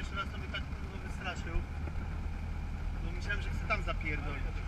pierwszy raz to mnie tak kurwa wystraszył. Bo myślałem, że chcę tam zapierdolić.